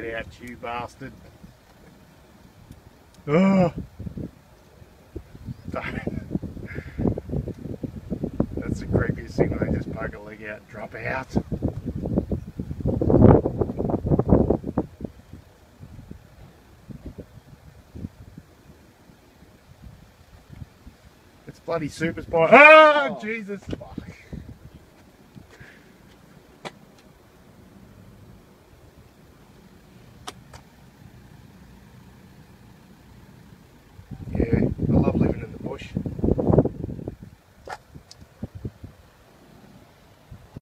Get out, you bastard. Oh. That's the creepiest thing when they just poke a leg out and drop out. It's bloody super spy. Oh, Oh. Jesus.